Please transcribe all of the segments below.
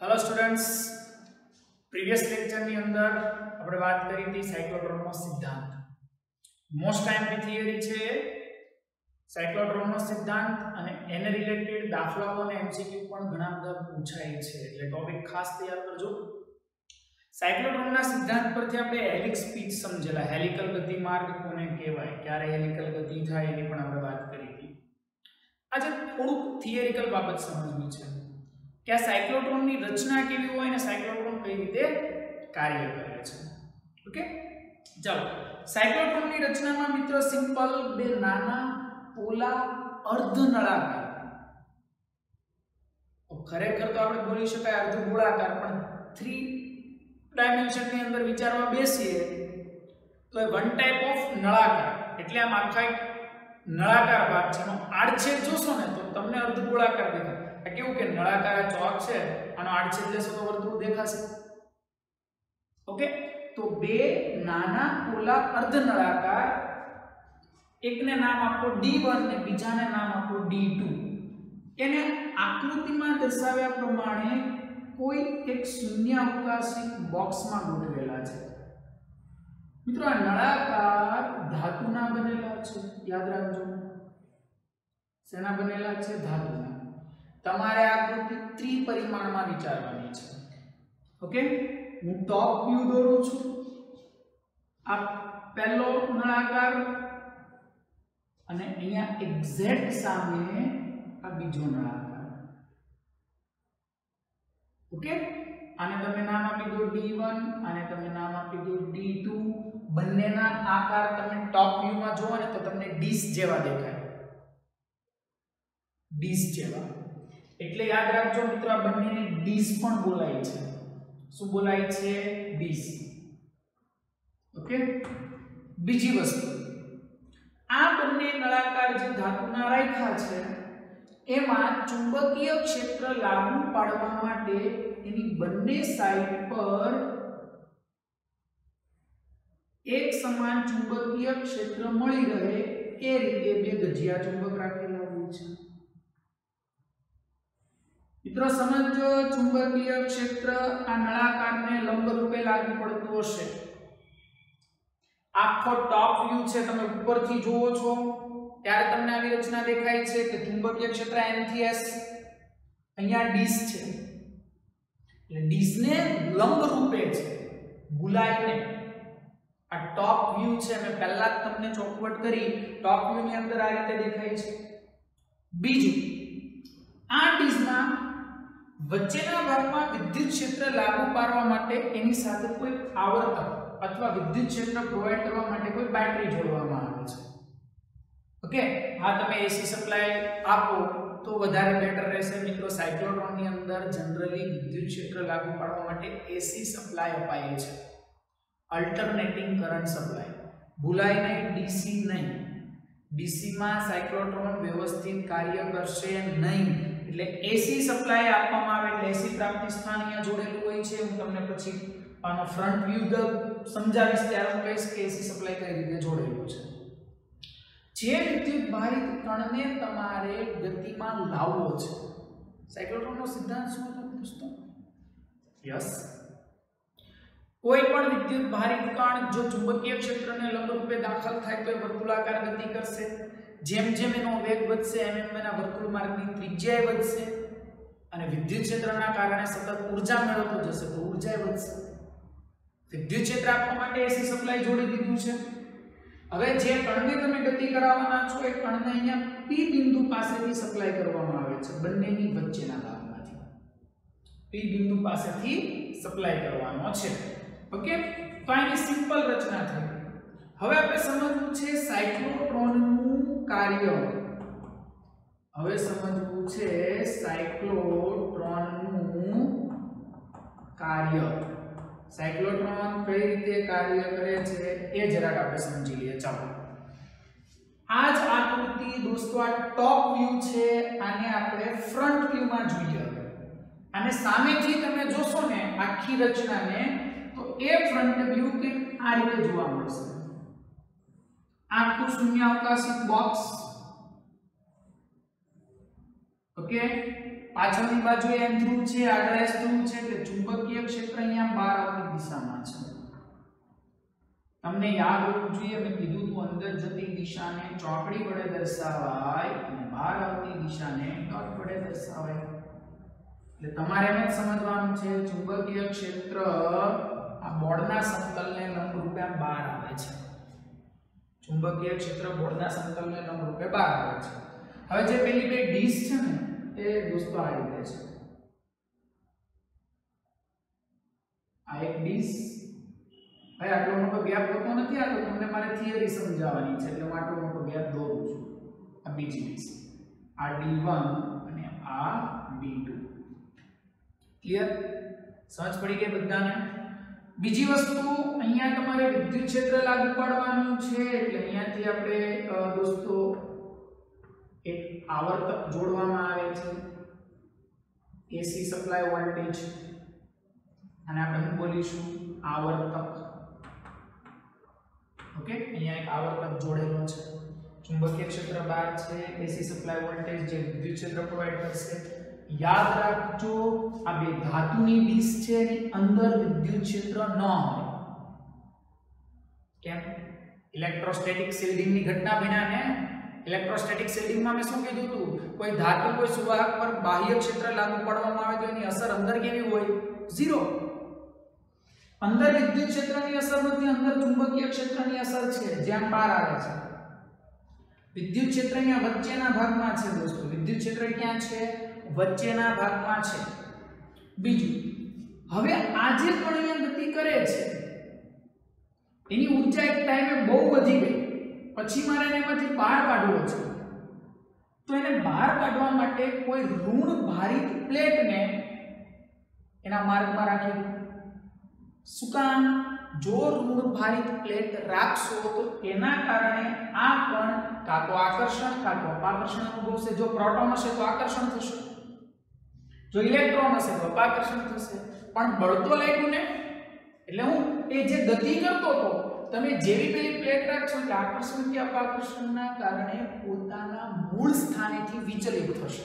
Hello students previous લેક્ચરની અંદર આપણે વાત કરી હતી સાયક્લોટ્રોનનો સિદ્ધાંત. મોસ્ટ ટાઈમની થિયરી છે સાયક્લોટ્રોનનો સિદ્ધાંત અને એને રિલેટેડ દાખલાઓ અને એમસીક્યુ પણ ઘણા બધા પૂછાય છે. એટલે ટોપિક ખાસ તૈયાર કરજો. સાયક્લોટ્રોનના સિદ્ધાંત પરથી આપણે હેલિક્સ સ્પીચ સમજેલા, હેલિકલ ગતિ માર્ગ કોને કહેવાય, ક્યારે હેલિકલ ગતિ થાય એની પણ આપણે વાત કરી હતી. આજે થોડુંક થિયરિકલ બાબત સમજવી છે કે આ સાયક્લોટ્રોનની રચના કેવી હોય અને સાયક્લોટ્રોન કઈ રીતે કાર્ય કરે છે. ઓકે ચાલો. સાયક્લોટ્રોનની રચનામાં મિત્રો સિમ્પલ બે નાના પોલા અર્ધ નળાકાર. ખરેખર તો આપણે બોલી શકાય અર્ધ ગોળાકાર પણ થ્રી ડાયમેન્શનની અંદર વિચારવા બેસીએ, તો એ વન ટાઈપ ઓફ નળાકાર. એટલે આમ આખા એક નળાકાર ભાગ છે. એનો આડછેદ જોશો ને, તો તમને અર્ધ ગોળાકાર દેખાય. આ કેવું કે નળાકાર ચોક છે, આનો આડછેદ લેશો તો વર્તુળ દેખાશે. ઓકે? તો બે નાના ઓલા અર્ધ નળાકાર એકને નામ આપો D1 ને બીજાને નામ આપો D2 એને આકૃતિમાં દર્શાવ્યા પ્રમાણે કોઈ એક શૂન્ય અવકાશી બોક્સમાં ગોઠવેલા છે. મિત્રો, આ નળાકાર ધાતુના બનેલા છે. યાદ રાખજો. શેના બનેલા છે? ધાતુના. તમારે આકૃતિ ત્રિપરિમાણમાં વિચારવાની છે. ઓકે? હું ટોપ વ્યૂ દોરું છું. આ પહેલો નળાકાર અને અહીંયા એક્ઝેક્ટ સામે આ બીજો નળાકાર. ઓકે? આને તમે નામ આપી દો D1 આને તમે નામ આપી દો D2 બંનેના આકાર તમે ટોપ વ્યૂમાં જોવો ને તો તમને ડીશ જેવા દેખાય. ડીશ જેવા. એટલે યાદ રાખજો મિત્રો, આ બંનેને ડીશ પણ બોલાય છે. શું બોલાય છે? ડીશ. ઓકે? બીજી વસ્તુ. આ બંને નળાકાર જે ધાતુના રાખ્યા છે એમાં ચુંબકીય ક્ષેત્ર લાગુ પાડવા માટે એની બંને સાઈડ પર એક સમાન ચુંબકીય ક્ષેત્ર મળી રહે એ રીતે બે ગજિયા ચુંબક રાખેલા હોય છે. મિત્રો, સમજો ચુંબકીય ક્ષેત્ર આ નળાકારને લંબ રૂપે લાગુ પડતું હશે. આખો ટોપ વ્યૂ છે, તમે ઉપરથી જુઓ છો. ત્યારે તમને આવી રચના દેખાય છે કે ચુંબકીય ક્ષેત્ર n થી s અહીંયા ડીશ છે. એટલે ડીશને લંબ રૂપે છે ભૂલાય આ ટોપ વ્યૂ છે, મેં પહેલા જ તમને ચોકવટ કરી ટોપ વ્યૂ ની અંદર આ રીતે દેખાય છે. બીજું, આ ડીશના વચ્ચેના ભાગમાં વિદ્યુત ક્ષેત્ર લાગુ પાડવા માટે એની સાથે કોઈ આવર્તક અથવા વિદ્યુત ક્ષેત્ર પ્રોવાઈડ કરવા માટે કોઈ બેટરી જોડવામાં આવે. ઓકે? હા, તમે એસી સપ્લાય આપો તો વધારે બેટર રહેશે. મિત્રો સાયક્લોટ્રોનની અંદર જનરલી વિદ્યુત ક્ષેત્ર લાગુ પાડવા માટે એસી સપ્લાય અપાય છે. અલ્ટરનેટિંગ કરંટ સપ્લાય ભૂલાય નહીં ડીસી નહીં. ડીસીમાં સાયક્લોટ્રોન વ્યવસ્થિત કાર્ય કરશે નહીં. એટલે એસી સપ્લાય આપવામાં આવે એટલે એસી પ્રાપ્તિ સ્થાન અહીંયા જોડેલું હોય છે. હું તમને પછી આનો ફ્રન્ટ વ્યૂ સમજાવીશ ત્યારે હું કહીશ કે એસી સપ્લાય કઈ રીતે જોડેલું છે. જે વિદ્યુત ભારિત કણને તમારે ગતિમાં લાવવો છે. સાયક્લોટ્રોનનો સિદ્ધાંત શું હતો દોસ્તો? યસ. કોઈ પણ વિદ્યુત ભારિત કણ જો ચુંબકીય ક્ષેત્રને લંબરૂપે દાખલ થાય તો એ વર્તુળાકાર ગતિ કરશે. જેમ જેમ એનો વેગ વધશે, એમ એમ એના વર્તુળ માર્ગની ત્રિજ્યાએ વધશે. અને વિદ્યુત ક્ષેત્રના કારણે સતત ઊર્જા મેળવતો જશે તો ઊર્જા વધશે. વિદ્યુત ક્ષેત્ર આપવા માટે એસી સપ્લાય જોડી દીધું છે. હવે જે કણને તમે ગતિ કરાવવાના છો, એ કણને અહીંયા P બિંદુ પાસેથી સપ્લાય કરવામાં આવે છે, બંનેની વચ્ચેના ભાગમાંથી. P બિંદુ પાસેથી સપ્લાય કરવાનો છે. ઓકે તો સિમ્પલ રચના થઈ હવે આપણે સમજવું છે સાયક્લોટ્રોનનું કાર્ય. હવે સમજવું છે સાયક્લોટ્રોનનું કાર્ય. સાયક્લોટ્રોન કઈ રીતે કાર્ય કરે છે એ જરાક આપણે સમજી લઈએ. ચાલો. આ જ આકૃતિ દોસ્તો, આ ટોપ વ્યૂ છે, આને આપણે ફ્રન્ટ વ્યૂમાં જોઈએ. અને સામેથી તમે જોશો ને આખી રચનાને, તો એ ફ્રન્ટ વ્યૂ કે આ રીતે જોવા મળશે? આખું શૂન્યાવકાશી બોક્સ ઓકે પાછળની બાજુએ એમ ધ્રુવ છે, આગળ એસ ધ્રુવ છે, એટલે ચુંબકીય ક્ષેત્ર અહીંયા બહાર આવતી દિશામાં છે. તમને યાદ હોવું જોઈએ મેં કીધું તું અંદર જતી દિશાને ચોકડી વડે દર્શાવાય અને બહાર આવતી દિશાને ડોટ વડે દર્શાવાય. એટલે તમારે એમ જ સમજવાનું છે, ચુંબકીય ક્ષેત્ર આ બોર્ડના સમતલને લંબરૂપે બહાર આવે છે. ચુંબકીય ક્ષેત્ર બોર્ડના સમતલને લંબરૂપે બહાર આવે છે. હવે જે પેલી બે ડીશ છે ને, એ દોસ્તો આ રીતે છે. આ એક ડીશ ભાઈ, આટલો મોટો ગેપ હોતો નથી આ તો તમને મારે થિયરી સમજાવવાની છે, એટલે હું આટલો મોટો ગેપ દોરું છું. આ બીજી ડીશ આ D1 અને આ D2 ક્લિયર સમજ પડી ગઈ બધાને? બીજી વસ્તુ, અહીંયા તમારે વિદ્યુત ક્ષેત્ર લાગુ પાડવાનું છે, એટલે અહીંયાથી આપણે દોસ્તો, એક આવર્તક જોડવામાં આવે છે. એસી સપ્લાય વોલ્ટેજ અને આપણે શું બોલીશું આવર્તક. ઓકે? અહીંયા એક આવર્તક જોડેલો છે. ચુંબકીય ક્ષેત્ર બહાર છે એસી સપ્લાય વોલ્ટેજ જે વિદ્યુત ક્ષેત્ર પ્રોવાઇડ કરશે. યાદ રાખજો, આ બે ધાતુની ડીશ છે, એની અંદર વિદ્યુત ક્ષેત્ર ન હોય કેમ? ઇલેક્ટ્રોસ્ટેટિક શિલ્ડિંગની ઘટના બન્યા ઇલેક્ટ્રોસ્ટેટિક શિલ્ડિંગમાં મેં શું કીધું હતું કોઈ ધાતુ કોઈ સુવાહક પર બાહ્ય ક્ષેત્ર લાગુ પાડવામાં આવે તો એની અસર અંદર કેવી હોય? ઝીરો અંદર વિદ્યુત ક્ષેત્રની અસર નથી અંદર ચુંબકીય ક્ષેત્રની અસર છે, જ્યાં બહાર આવે છે. વિદ્યુત ક્ષેત્ર અહીંયા વચ્ચેના ભાગમાં છે દોસ્તો. વિદ્યુત ક્ષેત્ર ક્યાં છે? વચ્ચેના ભાગમાં છે. બીજું, હવે આ જે પણ અહીંયા ગતિ કરે છે, એની ઊર્જા એક ટાઈમે બહુ વધી ગઈ. પછી મારે એને એમાંથી બહાર કાઢવો છે. તો એને બહાર કાઢવા માટે કોઈ ઋણ ભારિત પ્લેટને એના માર્ગમાં રાખી શું કામ જો ઋણ ભારિત પ્લેટ રાખશો, તો એના કારણે આ કણ કાં તો આકર્ષણ કાં તો અપાકર્ષણ અનુભવશે. જો પ્રોટોન હશે તો આકર્ષણ થશે. જો ઇલેક્ટ્રોન હશે તો અપાકર્ષણ થશે. પણ બળતો લાગ્યું ને? એટલે હું એ જે ગતિ કરતો હતો, તમે જેવી પેલી પ્લેટ રાખશો કે આકર્ષણ કે અપાકર્ષણના કારણે પોતાના મૂળ સ્થાનેથી વિચલિત થશે.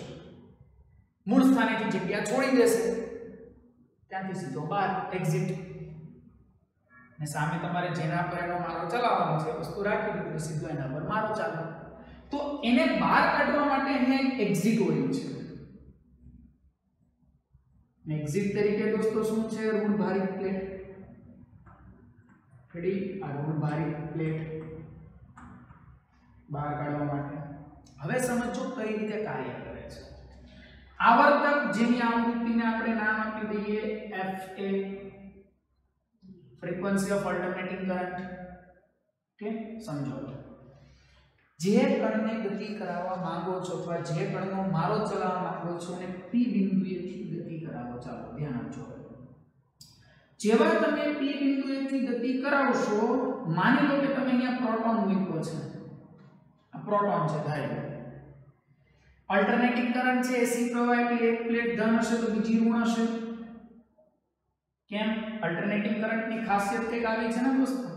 મૂળ સ્થાનેથી જગ્યા છોડી દેશે. ત્યાંથી સીધો બહાર એક્ઝિટ ને સામે તમારે જેના પર એનો મારો ચલાવવાનો છે વસ્તુ રાખી દીધી સીધો એના પર મારો ચાલે. તો એને બહાર કાઢવા માટે અહીંયા એક એક્ઝિટ હોય છે. એક્ઝિટ તરીકે દોસ્તો શું છે? ઋણ ભારિત પ્લેટ રેડી આ ઋણ ભારિત પ્લેટ બહાર કાઢવા માટે. હવે સમજો કઈ રીતે કાર્ય કરે છે. આવર્તક જેની આવૃત્તિને આપણે નામ આપી દઈએ fa frequency of alternating current કે સમજો. જે કણને ગતિ કરાવવા માંગો છો અથવા જે કણનો મારો ચલાવવા માંગો છો અને p બિંદુએથી ગતિ કરાવો, ચાલો ધ્યાન આપજો. જેવા તમે p બિંદુએથી ગતિ કરાવશો, માની લો કે તમે અહીંયા પ્રોટોન મૂક્યો છે. આ પ્રોટોન છે, ધારી લો. અલ્ટરનેટિંગ કરંટ છે એસી પ્રવાહ એટલે એક પ્લેટ ધન હશે તો બીજી ઋણ હશે. કેમ? અલ્ટરનેટિંગ કરંટની ખાસિયત કંઈક આવી છે ને દોસ્તો?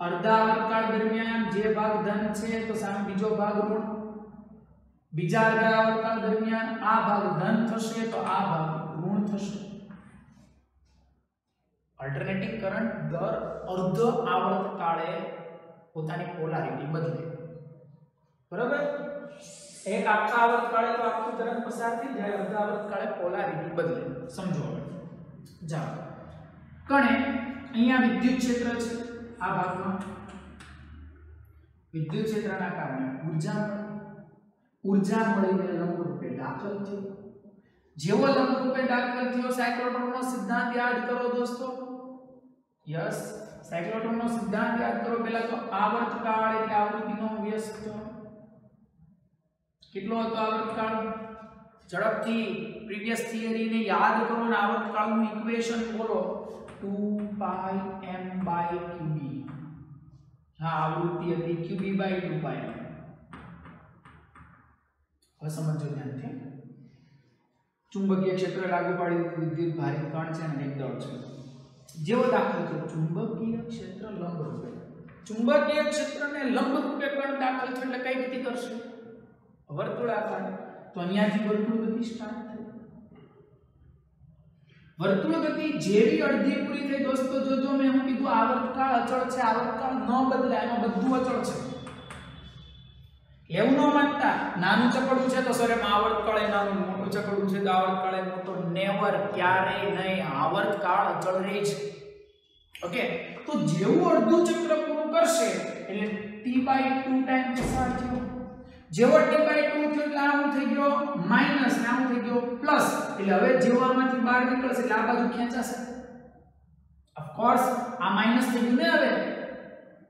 અર્ધા આવર્તકાળ દરમિયાન જે ભાગ ધન છે તો સામે બીજો ભાગ ઋણ. બીજા અર્ધા આવર્તકાળ દરમિયાન આ ભાગ ધન થશે તો આ ભાગ ઋણ થશે. અલ્ટરનેટિંગ કરંટ દર અર્ધ આવર્તકાળે પોતાની પોલારિટી બદલે. બરાબર? એક આખા આવર્તકાળે તો આખું તરંગ પસાર થઈ જાય અર્ધ આવર્તકાળે પોલારિટી બદલે. સમજો હવે. જાઓ. કણે, અહીંયા વિદ્યુત ક્ષેત્ર છે, આ ભાગમાં. વિદ્યુત ક્ષેત્રના કારણે ઊર્જા ઊર્જા મળીને લંબરૂપે દાખલ થયો. જેવો લંબરૂપે દાખલ થયો સાયક્લોટ્રોનનો સિદ્ધાંત યાદ કરો દોસ્તો. યસ સાયક્લોટ્રોનનો સિદ્ધાંત યાદ કરો પહેલા તો આવર્તકાળ એટલે આવૃત્તિનો વ્યસ્ત. કેટલો હતો આવર્તકાળ? ઝડપથી. પ્રીવિયસ થિયરીને યાદ કરો અને આવર્તકાળનું ઇક્વેશન બોલો. 2 પાઈ m બાય qb હા, આવૃત્તિ હતી qb બાય 2 પાઈ હવે સમજો ધ્યાનથી. ચુંબકીય ક્ષેત્ર લાગુ પાડી વિદ્યુત ભારિત કણ છે અને એક દળ છે. જેવો દાખલો છે, ચુંબકીય ક્ષેત્ર લંબરૂપે. ચુંબકીય ક્ષેત્રને લંબ રૂપે કણ દાખલ છે એટલે કઈ ગતિ કરશે? વર્તુળાકાર. તો અહીંયાથી વર્તુળ સ્ટાર્ટ થઈ વર્તુળ ગતિ જેવી અડધી પૂરી થઈ દોસ્તો, જોજો મેં હું કીધું આવર્તકાળ અચળ છે, આવર્તકાળ ન બદલાય, એમાં બધું અચળ છે. એવું ન માનતા. નાનું ચકડું છે તો સર એમ આવર્તકાળ એ નાનું, મોટું ચકડું છે તો આવર્તકાળ એ મોટો. નેવર ક્યારેય નહીં. આવર્તકાળ અચળ રહે છે. ઓકે? તો જેવું અડધું ચક્ર પૂરું કરશે, એટલે t 2 ટાઈમ પસાર થયો જેવો t 2 થયો એટલે આ શું થઈ ગયો? માઇનસ ને આ શું થઈ ગયો? પ્લસ. એટલે હવે જેવો આમાંથી બહાર નીકળશે એટલે આ બાજુ ખેંચાશે. ઓફ કોર્સ આ માઇનસ થઈ ગયું ને હવે?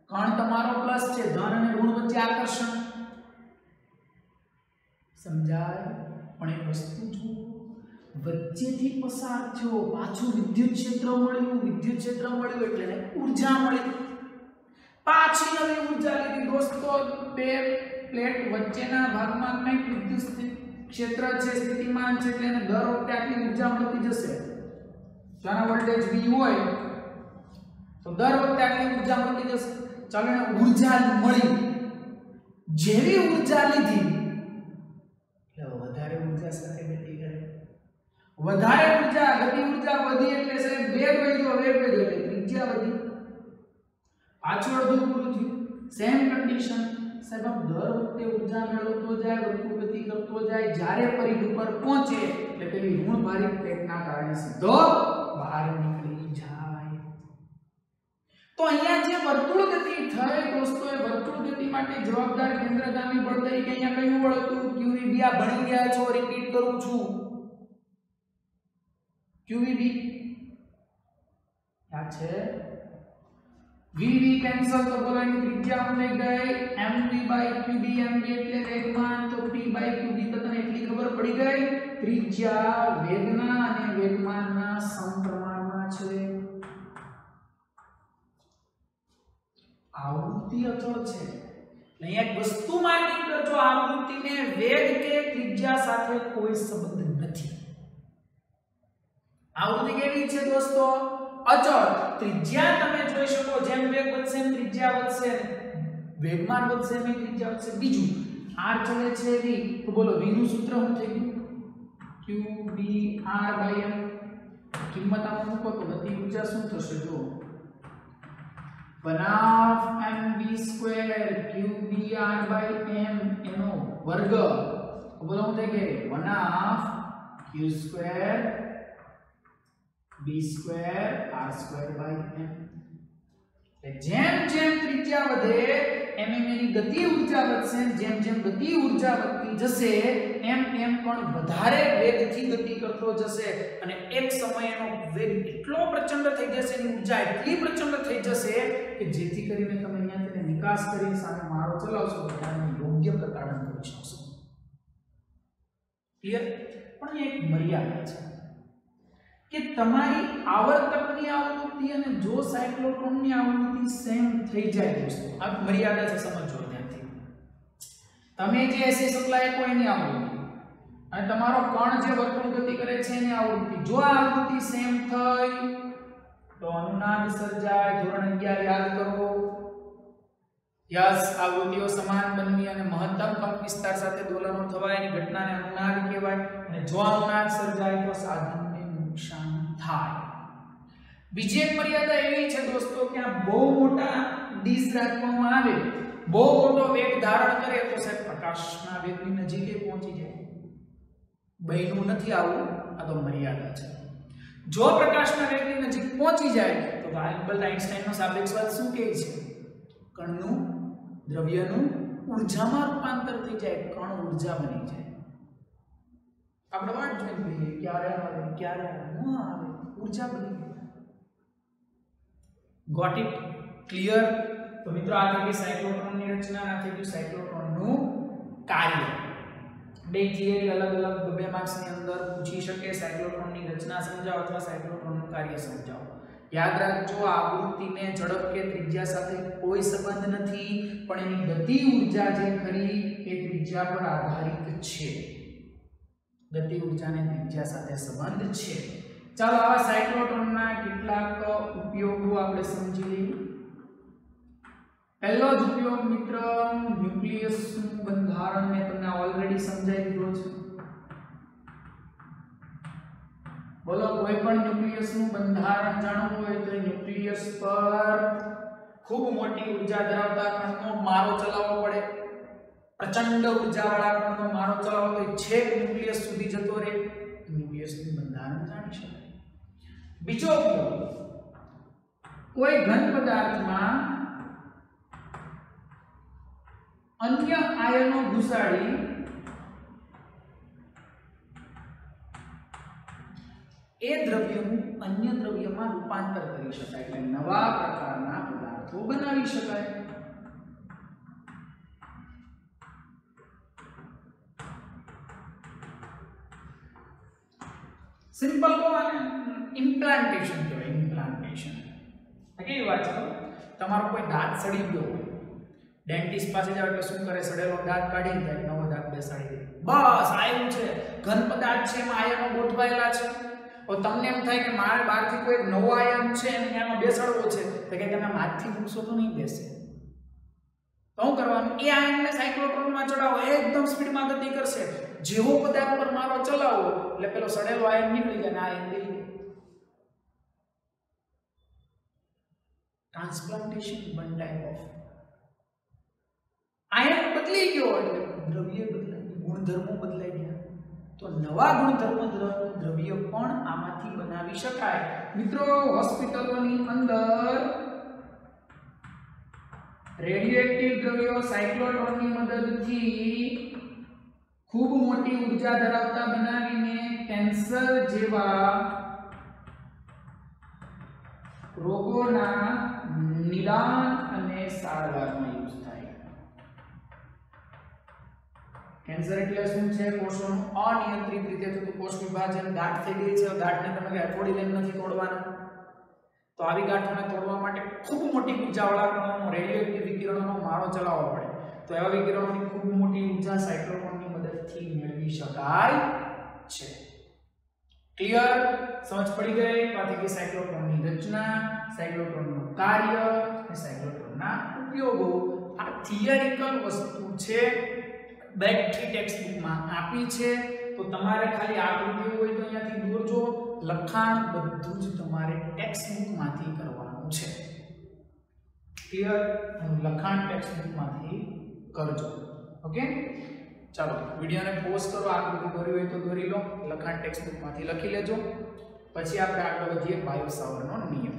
કણ તમારો પ્લસ છે, ધન અને ઋણ વચ્ચે આકર્ષણ. સમજાય? પણ એક વસ્તુ જુઓ. વચ્ચેથી પસાર થયો, પાછું વિદ્યુત ક્ષેત્ર મળ્યું. વિદ્યુત ક્ષેત્ર મળ્યું એટલે એને ઊર્જા મળી. પાછી નવી ઊર્જા લીધી. દોસ્તો, બે પ્લેટ વચ્ચેના ભાગમાં કંઈક વિદ્યુત ક્ષેત્ર છે સ્થિતિમાન છે એટલે દર વખતે આટલી ઊર્જા મળતી જશે. જો આના વોલ્ટેજ V હોય, તો દર વખતે આટલી ઊર્જા મળતી જશે. ચાલો એને ઊર્જા મળી. જેવી ઊર્જા લીધી, એટલે વધારે ઊર્જા સાથે ગતિ કરે. વધારે ઊર્જા ગતિ ઊર્જા વધી એટલે સાહેબ વેગ વધ્યો વેગ વધ્યો, એટલે ત્રિજ્યા વધી. પાછળ દૂર પૂરું થયું. સેમ કન્ડિશન સાહેબ, આમ દર વખતે ઊર્જા મેળવતો જાય વધુ ગતિ કરતો જાય, જ્યારે પરિઘ ઉપર પહોંચે, એટલે પેલી ઋણ ભારિત પ્લેટના કારણે સીધો બહાર નીકળી જાય તો અહીંયા જે વર્તુળ ગતિ થઈ, દોસ્તો, એ વર્તુળ ગતિ માટે જવાબદાર કેન્દ્રગામી બળ તરીકે અહીંયા કયું બળ હતું? QEB આ ભણી ગયા છો રિપીટ કરું છું. QEB યાદ છે? VV કેન્સલ તો એની ત્રિજ્યા થઈ ગઈ mv qb mv એટલે વેગમાન, તો p qb તો તને એટલી ખબર પડી ગઈ? ત્રિજ્યા વેગના અને વેગમાનના સમપ્રમાણમાં છે. આવૃત્તિ અચળ છે. અહીંયા એક વસ્તુ માર્કિંગ કરજો, આવૃત્તિને વેગ કે ત્રિજ્યા સાથે કોઈ સંબંધ નથી. આવૃત્તિ કેવી છે દોસ્તો? અચળ. ત્રિજ્યા તમે જોઈ શકો, જેમ વેગ વધશે એમ ત્રિજ્યા વધશે. વેગમાન વધશે એમ ત્રિજ્યા વધશે. બીજું, r ચલે છે v તો બોલો, v નું સૂત્ર શું થઈ ગયું? Q b r m કિંમત આમાં મૂકો તો ગતિ ઊર્જા શું થશે? જો 1 half mv square qbr m, એનો વર્ગ. બોલો, શું થઈ ગયું 1 half q square b square, r square by m. જેમ જેમ ત્રિજ્યા વધે, એમ એમ એની ગતિ ઊર્જા વધશે, જેમ જેમ ગતિ ઊર્જા વધતી જશે, એમ એમ પણ વધારે વેગથી ગતિ કરતો જશે. અને એક સમય એનો વેગ એટલો પ્રચંડ થઈ જશે, એની ઊર્જા એટલી પ્રચંડ થઈ જશે, કે જેથી કરીને તમે અહીંયા તેને નિકાસ કરી સામે માળો ચલાવશો તો યોગ્ય પ્રતાડન કરી શકશો ક્લિયર પણ એક મર્યાદા છે. કે તમારી આવર્તકની આવૃત્તિ અને જો સાયક્લોટ્રોનની આવૃત્તિ સેમ થઈ જાય દોસ્તો. આ મર્યાદા છે સમજો ત્યાંથી. તમે જે એસી સપ્લાય આપો એની આવૃત્તિ. અને તમારો કણ જે વર્તુળ ગતિ કરે છે એની આવૃત્તિ. જો આ આવૃત્તિ સેમ થઈ, તો અનુનાદ સર્જાય. ધોરણ 11 યાદ કરો. યસ, આવૃત્તિઓ સમાન બનવી અને મહત્તમ કંપ વિસ્તાર સાથે દોલનો થવા એની ઘટનાને અનુનાદ કહેવાય. અને જો અનુનાદ સર્જાય, તો સાધનને નુકસાન થાય. બીજી એક મર્યાદા એવી છે દોસ્તો કે આ બહુ મોટા ડીશ રાખવામાં આવે, બહુ મોટો વેગ ધારણ કરે તો સાહેબ પ્રકાશના વેગની નજીકે પહોંચી જાય. બહેનું નથી આવું, આ તો મર્યાદા છે. જો પ્રકાશના વેગની નજીક પહોંચી જાય, તો આલ્બર્ટ આઇન્સ્ટાઈનનો સાપેક્ષવાદ શું કહે છે? કણનું, દ્રવ્યનું ઊર્જામાં રૂપાંતર થઈ જાય, કણ ઊર્જા બની જાય. આપણે વાટ જોઈએ ક્યારે આવે ક્યારે આવે? ઊર્જા બની ગઈ ગોટ ઇટ ક્લિયર તો મિત્રો આ થઈ ગઈ સાયક્લોટ્રોનની રચના આ થઈ ગયું સાયક્લોટ્રોનનું કાર્ય. બે થિયરી અલગ અલગ બે માર્ક્સની અંદર પૂછી શકે, સાયક્લોટ્રોનની રચના સમજાવો અથવા સાયક્લોટ્રોનનું કાર્ય સમજાવો. યાદ રાખજો આવૃત્તિને ઝડપ કે ત્રિજ્યા સાથે કોઈ સંબંધ નથી, પણ એની ગતિ ઊર્જા જે ખરી એ ત્રિજ્યા પર આધારિત છે. ગતિ ઊર્જાને ત્રિજ્યા સાથે સંબંધ છે. ચાલો આવા સાયક્લોટ્રોનના કેટલાક ઉપયોગો આપણે સમજી લઈએ. પહેલો જ ઉપયોગ મિત્ર, ન્યુક્લિયસનું બંધારણ મેં તમને ઓલરેડી સમજાવી દીધો છે. બોલો કોઈ પણ ન્યુક્લિયસનું બંધારણ જાણવું હોય તો ન્યુક્લિયસ પર ખૂબ મોટી ઊર્જા ધરાવતા કણનો મારો ચલાવવો પડે. પ્રચંડ ઉર્જાવાળા કણનો મારો ચલાવવો તો છેક ન્યુક્લિયસ સુધી જતો રહે. ન્યુક્લિયસનું બંધારણ બીજો ઉપયોગ કોઈ ઘન પદાર્થમાં અન્ય આયનો ઘુસાડી એ દ્રવ્યનું અન્ય દ્રવ્યમાં રૂપાંતર કરી શકાય. એટલે નવા પ્રકારના પદાર્થો બનાવી શકાય. સિમ્પલ કહો આને ઇમ્પ્લાન્ટેશન કહેવાય ઇમ્પ્લાન્ટેશન કેવી વાત છે તમારો કોઈ દાંત સડી ગયો હોય ડેન્ટિસ્ટ પાસે જાવ એટલે શું કરે? સડેલો દાંત કાઢી જાય નવો દાંત બેસાડી દે. બસ આયન છે. ઘન પદાર્થ છે, એમાં આયનો ગોઠવાયેલા છે. તો તમને એમ થાય કે મારે બહારથી કોઈ નવો આયન છે અને એમાં બેસાડવો છે, તો કે તમે હાથથી મૂકશો તો નહીં બેસે. તો શું કરવાનું? એ આયનને સાયક્લોટ્રોનમાં ચડાવો એકદમ સ્પીડમાં ગતિ કરશે. જેવો પદાર્થ પર મારો ચલાવો, એટલે પેલો સડેલો આયન નીકળી જાય ને ion transplantation one type of ion બદલી ગયો એટલે દ્રવ્ય બદલાઈ ગુણધર્મો બદલાઈ ગયા. તો નવા ગુણધર્મો દ્રવ્ય પણ આમાંથી બનાવી શકાય. મિત્રો, હોસ્પિટલોની અંદર રેડિયોએક્ટિવ દ્રવ્યો સાયક્લોટ્રોનની મદદથી ખૂબ મોટી ઊર્જા ધરાવતા બનાવીને કેન્સર જેવા રોગોના નિદાન અને સારવારમાં યુઝ થાય. કેન્સર એટલે શું છે? કોષોનું અનિયંત્રિત રીતે થતું કોષ વિભાજન. ગાંઠ થઈ ગઈ છે. ગાંઠને તમે કઈ તોડી લઈને નથી તોડવાના. તો આવી ગાંઠોને તોડવા માટે ખૂબ મોટી ઉર્જાવાળા કણોનો રેડિયોએક્ટિવ વિકિરણોનો મારો ચલાવવો પડે. તો એવા વિકિરણોની ખૂબ મોટી ઊંચા સાયક્લોટ્રોનની મદદથી મેળવી શકાય છે. ક્લિયર સમજ પડી ગઈ? તો આથી કે સાયક્લોટ્રોનની રચના સાયક્લોટ્રોનનું કાર્ય અને સાયક્લોટ્રોનના ઉપયોગો. આ થિયરિકલ વસ્તુ છે બેટરી ટેક્સ્ટ બુકમાં આપી છે. તો તમારે ખાલી આકૃતિઓ હોય તો અહીંયાથી દોરજો લખાણ બધું જ તમારે ટેક્સ્ટ બુકમાંથી કરવાનું છે. ક્લિયર લખાણ ટેક્સ્ટ બુકમાંથી કરજો. ઓકે ચાલો, વિડીયોને પોઝ કરો આકૃતિ દોરી હોય તો દોરી લો, લખાણ ટેક્સ્ટ બુકમાંથી લખી લેજો. પછી આપણે આગળ વધીએ બાયો સાવરનો નિયમ.